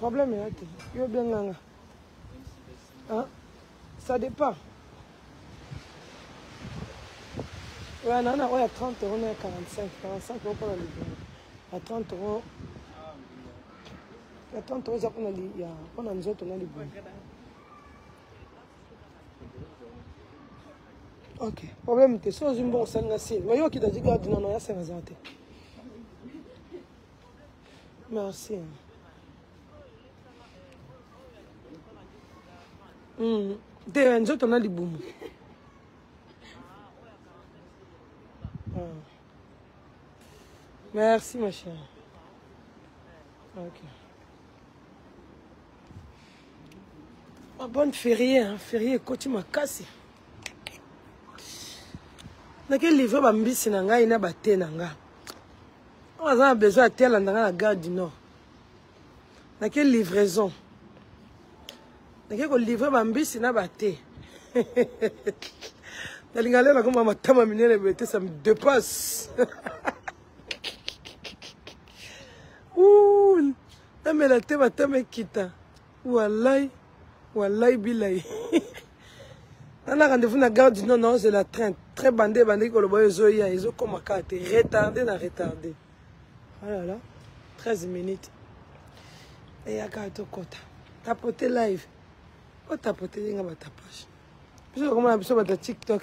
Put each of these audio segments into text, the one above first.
problème ya te yo benganga hein? ça dépend oyo nana oyo ya 30 euro na ya 45 45 euro mpona libongo ya 30 euro ya 30 euro eza mpona nzoto na libongo ok problème te so ozwi mbongo osalinga sini oyoki daji garde nono ya senga eza te Merci. Mm. Te ya nzoto na libumu. Mm. Merci ma chère. Ok. Ma bonne ferie, hein, ferie ekoti makasi. Nake livre ba mbisi na ngai na ba te na ngai. oyo aza na besoin ya te alanda nga na gare du nord nake livraison nake kolivre bambisi na bate nalinga lelo nakoma matama minene boye te ça me dépasse namela te matama ekita Walay, walay bilay. nana rendez-vous na gare du nord na ozela train train bande ebandaki koloba oyo ezoya ezokoma kaka te retarde na retarde alala ah 13 minutes eyaka tokɔta tapote live otapote ye nga batapage biso tokomona biso bato ya tiktok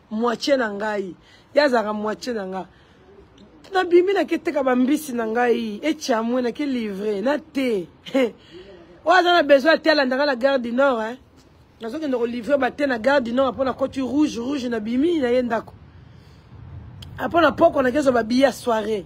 moitié na ngai ye azalaka moitié na nga nabimi nake teka bambisi na ngai etiamwe nake livre na te oyo aza na besoin ate alandaka na gare du nord eh? nazokende kolivre bate na gare du nord mpona koti rouge rouge nabimi na ye ndako apona poko nakezwa babiya soirée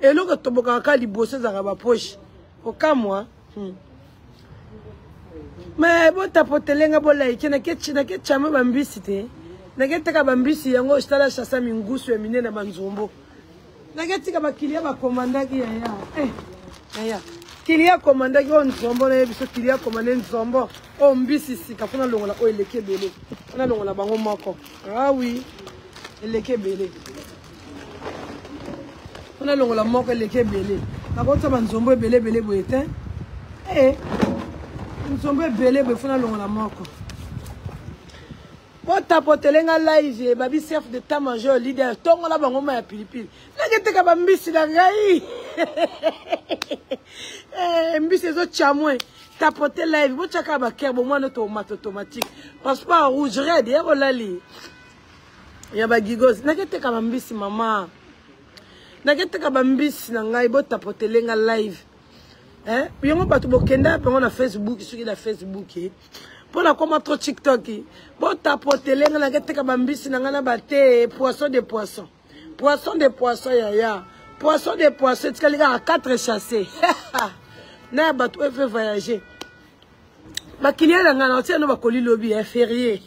eloko etobokaka kaka liboso ezalaka bapoche okamwa hmm. me botapotele nga bolaike nakecame bambisi te naketeka bambisi yango tala shasa mingusu ya minene banzombo naketika bakilia bakomandaki yaya eh, yaya kilia komandaki oyo nzombo naye biso kilia komande nzombo oyo mbisi sika mpo nalongola oyo eleki ebele mpo nalongola bango moko awi ah eleki ebele mpona longola moko eleki ebele nakotisa banzombo ebele ebele boye te ee eh, nzombo ebele boye mpona longola moko botapotele nga live babi chef de temps major leader tongola bango ma ya pilipili naketeka bambisi na ngai eh, mbisi ezochamwe tapote live botyaka bakere bomwana tomate automatique passeport rouge red yakolali ya ba gigos nake teka ba mbisi mama nake teka ba mbisi na ngai bo tapotele nga live hein yango bato bokenda bango na facebook soki na facebook eh. mpo nakoma trop tiktok eh. bo tapotele nga nake teka ba mbisi na ngai na ba te eh, poisson de poisson Poisson de poisson yaya. Poisson de poisson etikali kaka 4 chasse. Na ya bato oyo fait voyager. Ba clients na ngana otia no ba koli lobi ya férié.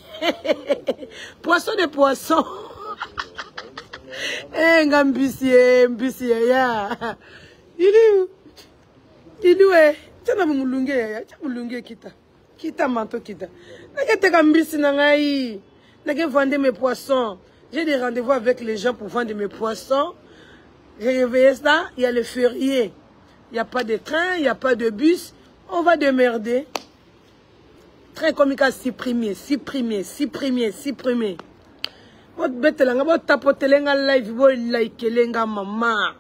poisson de poisson. Eh nga mbisi eh mbisi yaya. Ili Ili we tena mulunge yaya, tena mulunge kita. kita manto kita naketeka mbisi na ngai nake vendre mes poissons j'ai des rendez-vous avec les gens pour vendre mes poissons j'ai réveillé ça il y a le férié il y a pas de train il y a pas de bus on va demerder train komika supprimer supprimer supprimer supprimer botbetela nga botapotele nga live bolikele nga mama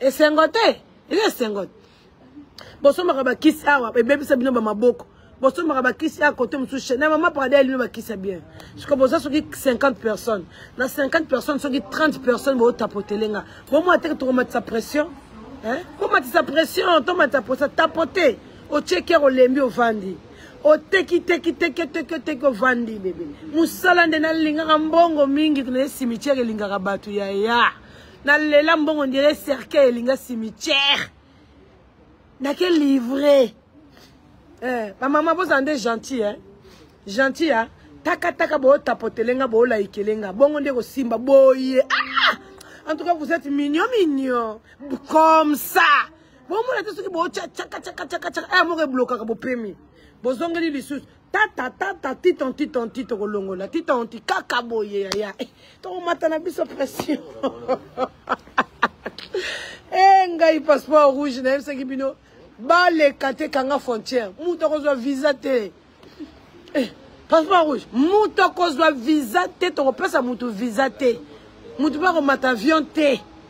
esengo te eza esengo te bosombaka bakisi awa ebebisa bino bamaboko bosombaka bakisi ya kote mosusu na mama paradis elino bakisi ya bien siko boza soki 50 personnes na 50 personnes soki 30 personnes bootapotele nga bomo ateke tokomatisa pression komatisa pression tomatisa pression tapote otie kere olembi ovandi oteki teki teki teki teki ovandi bebe mosala nde nalingaka mbongo mingi na ye cimetiere elingaka bato yaya Na lela mbongo ndire cercueil elinga cimetière. Na ke livrer. Eh, ba maman boza nde gentil hein. Gentil hein. Taka taka bo tapotele nga bo laikele nga. Bongo nde ko simba boye. Ah! En tout cas vous êtes mignon mignon. Comme ça. Bon moi là tout ce qui bo tchaka tchaka tchaka tchaka. Eh mo ke bloka ka bo pemi. Bozongeli lisusu. tata tata titon titon ti tokolongola titon ti kaka boye yaya eh, tokomata na biso pression e eh, ngai passeport rouge nayebisaki bino baleka te kanga frontière moto akozwa visa te eh, passeport rouge moto akozwa visa te tokopesa moto visa te moto mpe akomata avion te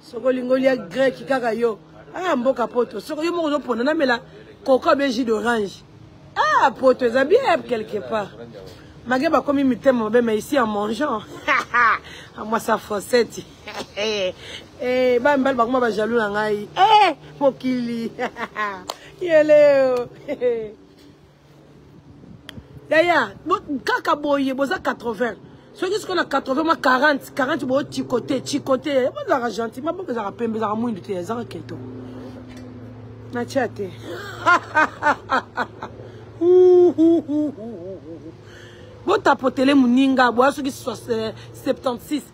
soko olingi olia greki kaka yo ah mboka poto soko yo moko ozopona namela koko abe jus d'orange ah poto eza bien quelque part mage bakomi mitema mabe mais ici en mangeant amwasa foseti eh, ba mibali bakoma bajaloux na ngai eh, mokili yeleo yaya kaka boye boza 80 soki sikoyo na 80 ma 40 40 boyo tikote tikote yaya bozalaka gentil ma bobe ezalaka pembe ezalaka mwindu te ezalaka keto natya te botapotele moninga boya soki 76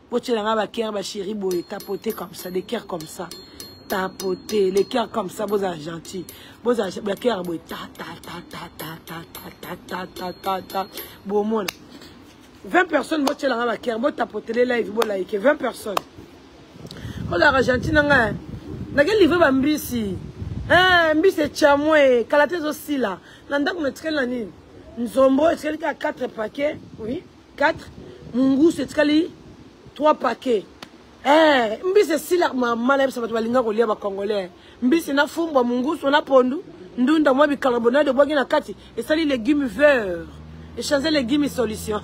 botyela ngai bakere basheri boye tapote comme ça de kere comme ça tapote le kere comme ça bozala gentil bozala bakere boye tatatatatatatatata bomona 20 personnes botyela ngai bakere botapotele live bolaike 20 personnes bozalaka gentil na ngai nake livre bambisi eh, mbisi echamwe kala te ezosila na ndako na etikali na nini nzombo etikali kaka 4 paquet oui 4 mungusu etikali 3 paquet eh, mbisi esila mama nayebisa bato balinga kolia bacongolais mbisi na fumbwa mungusu na pondu ndunda mwa bicarbonade obwaki na kati esali legume vert echange legume solution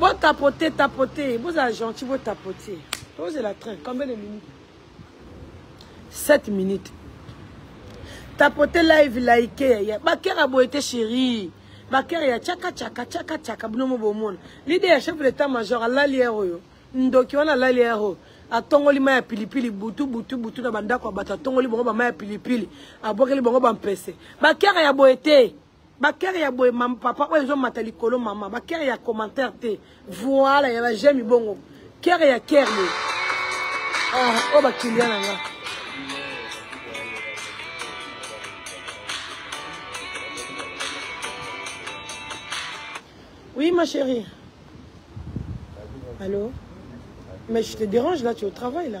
botapote tapote bozala gentil botapote tozela train combien de minute 7 minutes tapote live like yaya bakera boye te chérie bakera ya chaka chaka chaka chaka bino mo bomona leader ya chef de l'état major alali ya oyo ndoki wana alali ya oyo atongoli mai ya pilipili butu butu butu na bandako ya bato atongoli bango bamai ya pilipili abwakeli bango bampese bakera ya boye te bakere ya boye mama papa oyo ezomata likolo mama bakere ya commentaire te voila ya bajemi bongo kere ya kere boye ah, oyo bakilia na nga Oui, ma chérie. Allô Mais je te dérange là, tu es au travail là.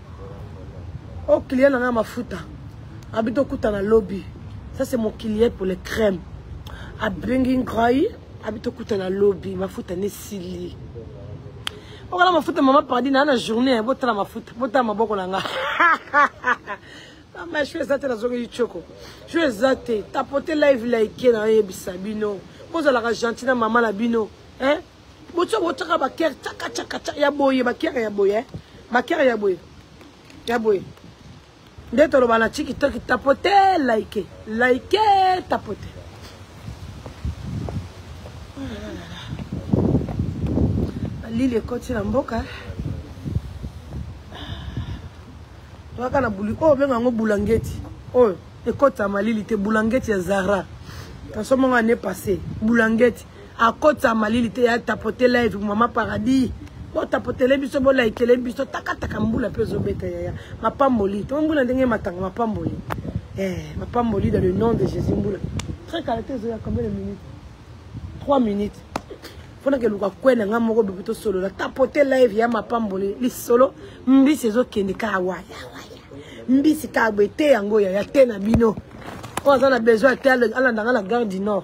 o oh, client na nga mafuta abi tokutana lobi ça c'est mon client pour les crème abengi ngai abi tokutana lobi mafuta nesili okala mafuta mama pardi naa na journée eh, botala mafuta botala maboko na nga mama sho eza te nazongeli coko sho eza te tapote live like na oyebisa bino bozalaka gentil na mama na bino eh? botia botiaka bakere cakacakaca ya boye bakere ya boye eh. bakere ya boye ya boye nde toloba na tiki toki tapote like like tapote lili ekoti na mboka toyaka na buli oyo oh, benga yango bulangeti oyo oh, ekotama lili te bulangeti ya zara nasomonga ne passe bulangeti akotisa malili te ya tapote live mama paradis botapotele biso bolaikele biso takataka mbula mpe ezobeta yaya mapamboli to mbula ndenge matanga mapamboli eh, mapamboli dans le nom de jésus mbula très caractère ezoya combien de minutes 3 minutes mpona keluka kwe na ngai moko bibi tosolola tapote live ya mapamboli lisolo mbisi ezokende kaka waya waya mbisi kaka boye te yango yaya te na bino oyo aza na besoin ya te alanda ngai na garde du nord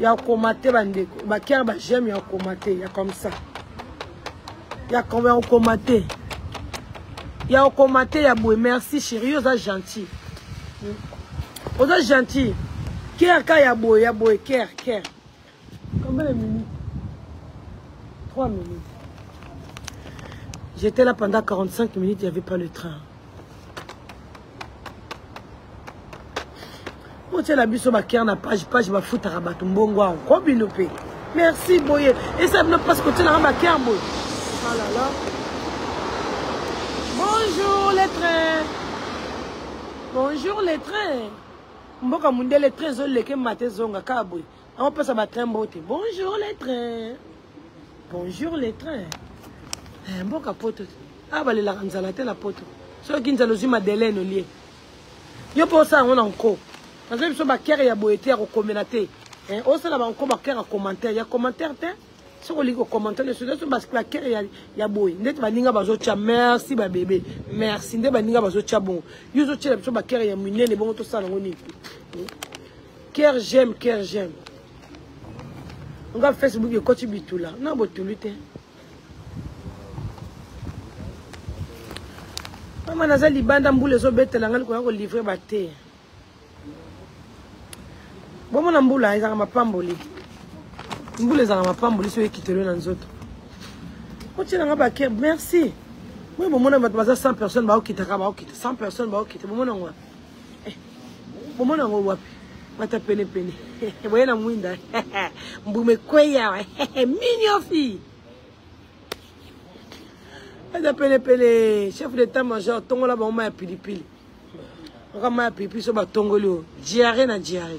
ya komate bandeko bakere ba j'aime ya komate ya comme ça ya komate ya komate ya boye merci chéri oza gentil oza gentil ker ka ya boye ya boye ker ker combien de minutes 3 minutes j'étais là pendant 45 minutes il n'y avait pas le train botyela biso bakere na page page bafutaka bato mbongo awa ko bino mpe merci boye esala bino mpasi kotyelaka bakere boye alala ah bonjour le train bonjour le train mboka mondele train ezoleke mate ezonga kaka boye aopesa batrain mbote bonjour le train bonjour le train eh, mboka poto a ah, balelaka nzala te na poto soki nzala ozwi madeleine olie yo mpo osala yango na nko nazali biso bakere ya boye te ya kokomela te eh, osala banko bakere ya commentaire ya commentaire te soki olingi kocommentaire nyonso nyonso bakere ya, ya boye ndeti baninga bazotya merci babebe merci nde baninga bazotya bongo yo ozotyela biso bakere ya minene bongo tosala yango nini Ker j'aime, ker j'aime. On va Facebook et coach bitula. Non, bon, tout lutter. Maman, naza libanda mboule zo betela ngali koya ko livrer ba te. Bomo na mboula ezaka mapamboli. Mboula ezaka mapamboli so ekitelo na nzoto. Kochela nga ba ker, merci. Moi, bomo na bato baza 100 personnes ba okita ka ba okita. 100 personnes ba okita. Bomo na ngwa. eh, bomona yango wapi bata pene pene boye na mwinda mbume kweya minio fille eza penepene chef d'état major tongola bango mai ya pilipili oka mai ya pilipili so batongoli oyo diare na diare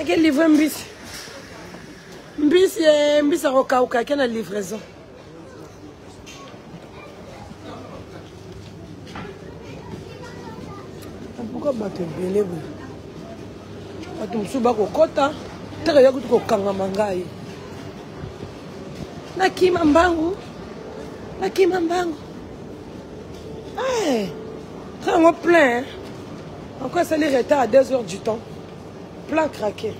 ake livre mbisi mbisi ye eh, mbisi akokauka ake na livraison pourkua bato ebele boye bato mosusu bakokɔta ntaka ya kutu kokangama ngai nakima mbangu nakima mbangu eh, ntango plein encore esali retard à 2 heures du temps Plan craqué.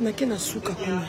nake na suka kuna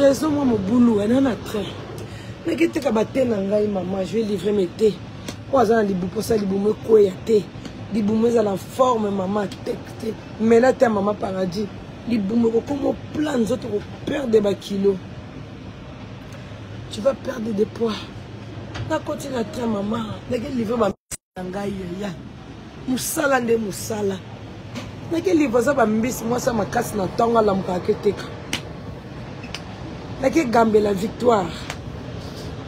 raison mwa mobulu wana na train naki eteka bate na ngai mama je livre me te oyo aza na libu mposa libumu ekweya te libumu ezala forme mama tekte mela te ya mama paradis libumu ekokoma plan nzoto koperde bakilo tu vas perdre de poids nakoti na train mama ndenge livre na ngai yaya mosala nde mosala naki livre aza bambisi mwasi ya makasi na ntango alamukaka keteka naki egambela victoire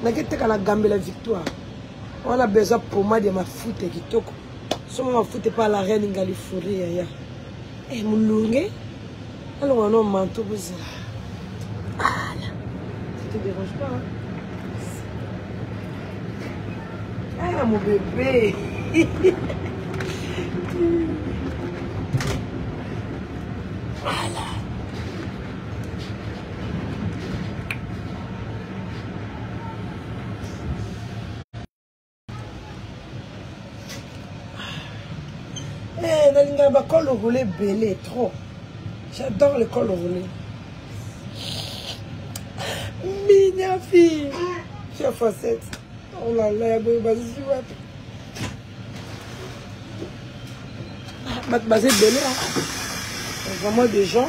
naki eteka na gambela victoire wana besoin pomade ya mafuta ya kitoko somo mafuta epa la reine ngalifurie yaya Eh, mulunge alonga no manto boza ala te dérange pas ala mon bébé ala Eh, nalingaka bakolo roule ebele trop j'adore le col roule minia fille fia facette olala oh ya boye bazwi wapi ah, bato baza ebele ah. vraiment des gens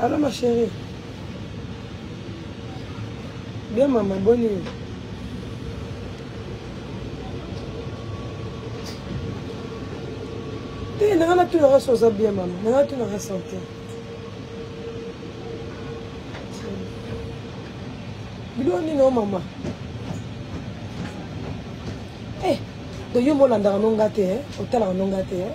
Allô ma chérie. Bien maman, bonne nuit. Te nanga na tuna reste oza bien maman. Nanga tuna reste santé. Bilo nini o maman? Eh, to yo mo landaka nonga te, eh. Otalaka nonga te, eh.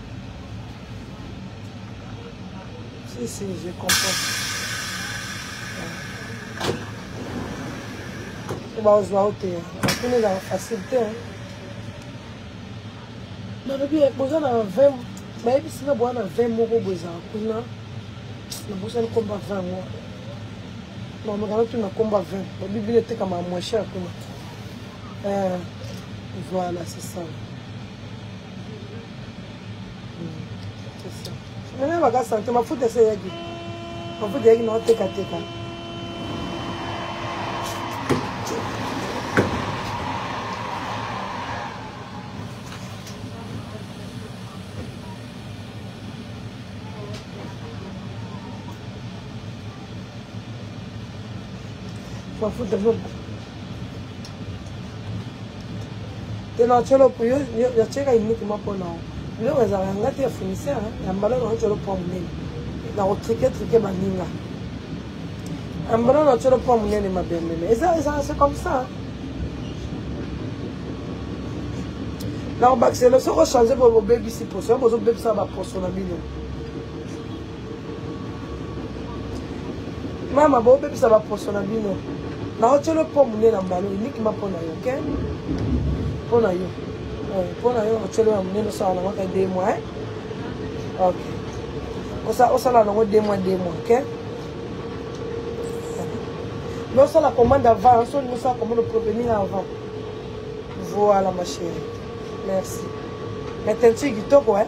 Si, si, je comprends. baozwa o te bakuna ezala facile te nalobi boza na 20 bayebisi nga boza na 20 moko bo ezala kuna nabosani komba 20 ngo mamekana tuna komba 20 babiblia etekama ya moisher kuna eh, voilà c'est ça nana baka sante mafuta ese eyaki mafuta eyaki na otekateka mafuta bobo tena colo puyo yaceka imiki mapona o biloko ezala ya nga te ya fournisseur ya mbala na colo po monene na kotrike trike baninga ya mbala na colo po monene mabembeme eza eza se comme ça na kobakisela soki ochange po bobebisi poso ya bozobebisa baposo na bino mama bobebisa baposo na bino naotyeli mpo mune na mbala oyo nikima mpo na yo ok mpo na yo mpo na yo otyeli ya monene osala nango ka de mois eh? ok osala nango de mois de mois ok mais osala commande avant so olingi osala commande oprevenir avant voilà ma chérie merci mais teinture kitoko eh?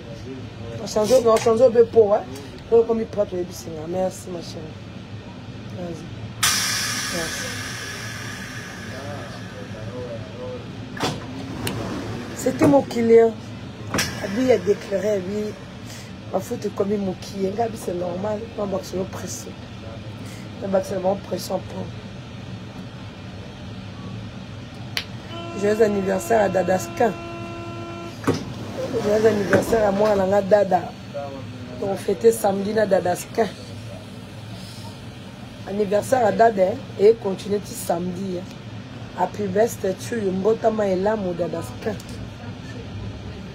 change obe po oyo ekomi prate oyebisi nga merci ma chérie merci c'était mon client abi ya déclaré abi bafuti ekomi mokie nga abi c'est normal mabakiselo pression nabakisela bango pression po joyeux anniversaire ya dadaskin joyeux anniversaire ya mwana na nga dada tokofete samedi na dadaskin anniversaire ya dada eye continue ti samedi happy best to you mbotama elamu dadaskin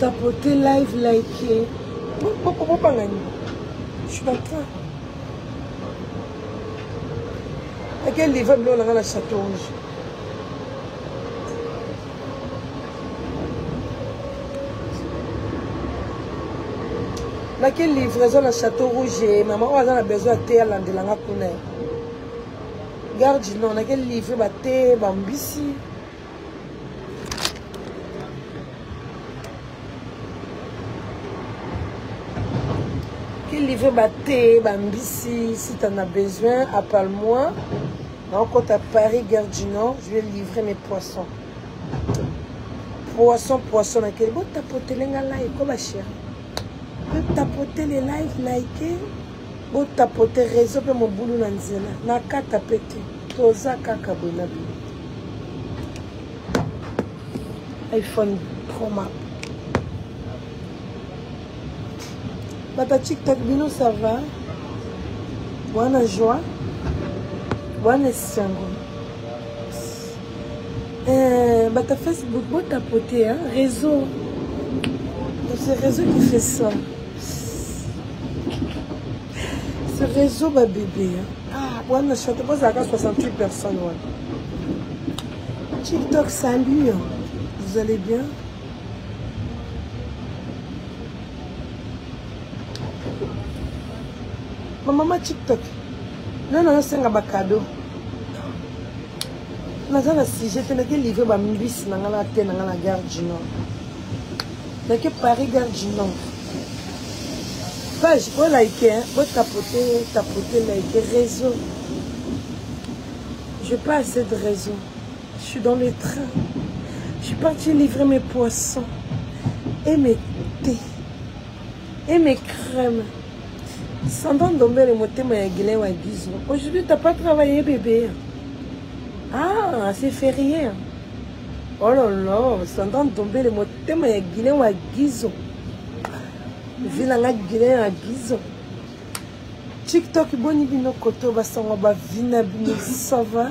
tapote live like bopanga nini je suis en train ake livre biloko nanga na chateau rouge naki livraison na château rouge mama oyo aza na besoin ya te alandela nga kuna gare du nord nake livre bate bambisi ke livre bate bambisi si t'en a besoin appelle moi Nakokota Paris Gare du Nord, je vais livrer mes poissons. Poisson poisson na kele bo tapotele nga like ko ba chérie. Bo tapoter les like like. Bo tapoter réseau pe mobulu na nzela. Na kata pete. Toza kaka bona bi. iPhone Pro Max bata tiktok bino ça va wana joie wana esango euh, bata facebook botapote hein? réseau ce réseau qui fait ça ce réseau babebe hein? ah, wana chante bozalaka 68 personnes wana tiktok salut hein? vous allez bien mamama tiktok nani nazosenga bakado naza na sujet te nake livre bambisi na ngai na te na ngai na gare du nord nake paris gare du nord page bolike botapote tapote like réseau je pas assez de réseau Je suis dans le train. Je suis parti livrer mes poissons et mes thés et mes crèmes. Sandra Ndombele motema ya Guilain wa Gizo. Aujourd'hui, t'as pas travaillé, bébé. Ah, c'est férié. Oh là là, Sandra Ndombele motema ya Guilain wa Gizo. Vila nga Guilain wa Gizo. TikTok boni bino koto basanga ba vina bino ça va?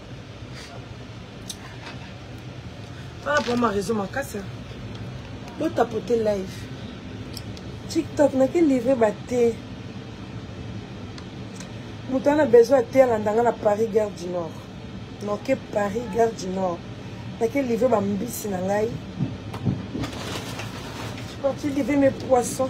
par rapport ma réseau makasi botapote live tiktok nake livre bate moto wana besoin ya te alanda nga na paris gare du nord noke paris gare du nord nake livre bambisi na ngai parti livre mes poisson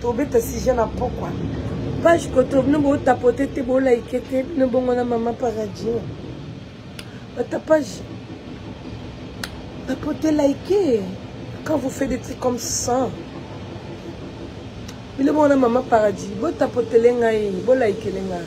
tobeta sujet na pokwa page koto bino botapote te bolaike te bino bongo na mama paradis bata page tapote like quand vous faites des trucs comme ça bino bongo na mama paradis botapotele ngai bolaikele ngai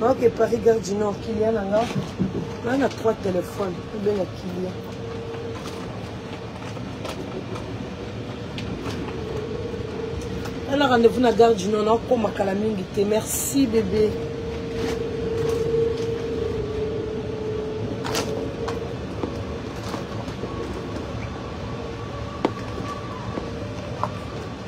ok paris gare du nord kilia na nga nga na trois téléphone obenga kilia ana rendez-vous na gare du nord nakoma kala mingi te merci bebe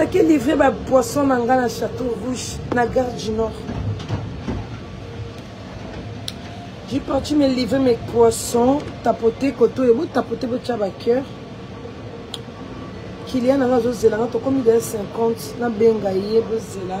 nake livre bapoisson na ngai na chateau rouge na gare du nord j'ai parti me livre mes poissons tapote koto oyo botapote botya bacoeur kilia na ngai azozela ngai tokomi daya 50 nabenga ye bozela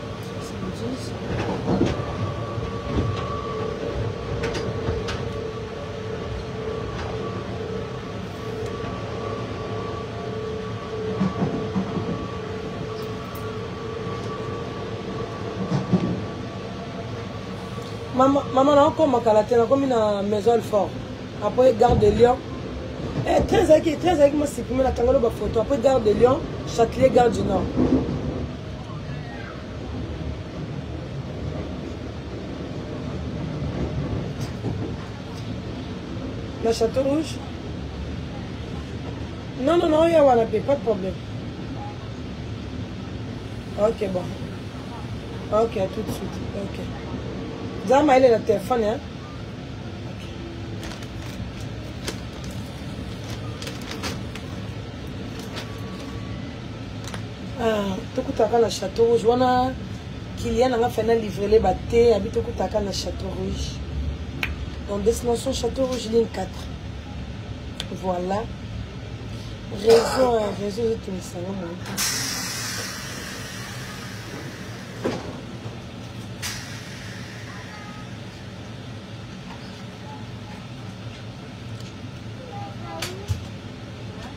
mama mama na okoma kala te nakomi na maison alfort après gare de lion eh, très ezalaki très ezalaki masipime na tangalo bafoto après gare de lion châtelier gare du nord na château rouge non non non oya wana mpe pas de problème ok bon ok à tout de suite ok nzambe ayelela telefone hein? Ah, tokutaka na chateau rouge wana kilian nanga fana livrele bate abi tokutaka na chateau rouge donc destination chateau rouge ligne 4 voilà réseau hein, réseau ezotungisa ngo moto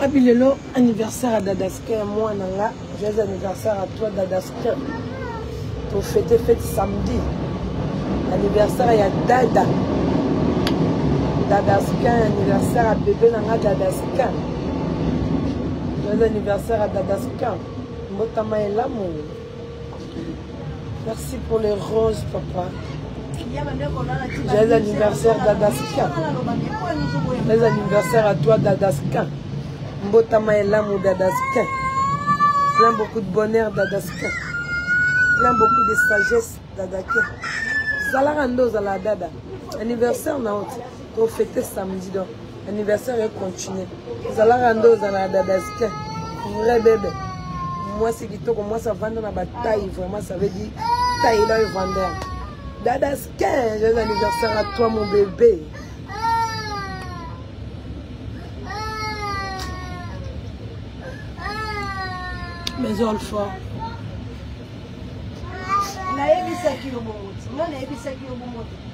wapi lelo anniversaire ya dadaske ya mwana nga Joyeux anniversaire à toi Dadaskin. To fête fête samedi. Anniversaire ya Dada. Dadaskin anniversaire à bébé nanga Dadaskin. Joyeux anniversaire à Dadaskin. Mbotama elamu. Merci pour les roses, papa. Joyeux anniversaire, Dadaska. Joyeux anniversaire à toi, Dadaska. Mbotama Elamu, Dadaska. Plein beaucoup de bonheur, Dadaska. Plein beaucoup de sagesse, Dadaska. Zalaka ndo zala dada. Anniversaire na haute. to fete samedi donc anniversaire e continue ozalaka nde ozala na dadaskin vrai bebe mwasi kitoko mwasi avanda na bataille vraiment ça veut dire tailleur vendeur dadaskin joyeux anniversaire à toi mon bébé mes enfants nayebisaki yo bongo ti nga nayebisaki yo bongo te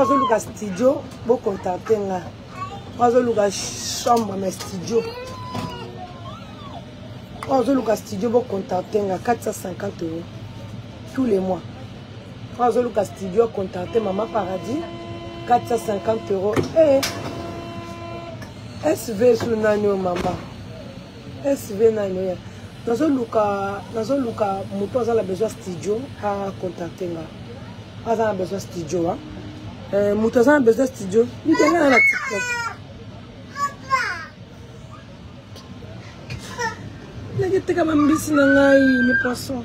azoluka studio bocontacte nga azoluka chambre na studio oyo azoluka studio bocontacte nga 450 euro tous les mois oyo azoluka studio contacte mama paradis 450 euro e eh, sv su nani oyo mama SV nani oya nazoluka nazoluka moto aza na besoin studio acontacte nga aza na besoin studio a eh, moto aza na besoin studio mitengana na tiktok ndenge teka bambisi na ngai mipoisson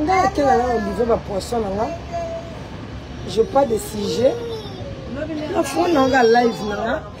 ngai akela nanga bive bapoisson na nga je pas de sujet na fo nanga live na nga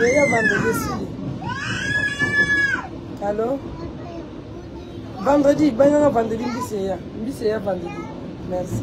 Yeye vendredi sili. Allô? Vendredi, bana na vendredi mbisi ya. Mbisi ya vendredi. Merci.